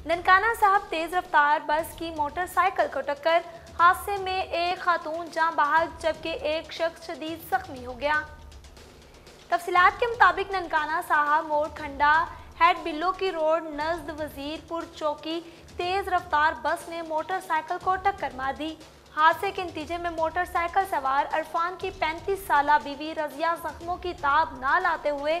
ननकाना साहब तेज रफ्तार बस की मोटरसाइकिल को टक्कर। हादसे में एक खातून जहाँ बहाल, जबकि एक शख्स शदीद जख्मी हो गया। तफसीत के मुताबिक ननकाना साहब मोड़ खंडा हेड बिल्लो की रोड नजद वजीरपुर चौकी तेज रफ्तार बस ने मोटरसाइकिल को टक्कर मार दी। हादसे के नतीजे में मोटरसाइकिल सवार अरफान की 35 साल बीवी रजिया जख्मों की ताब ना लाते हुए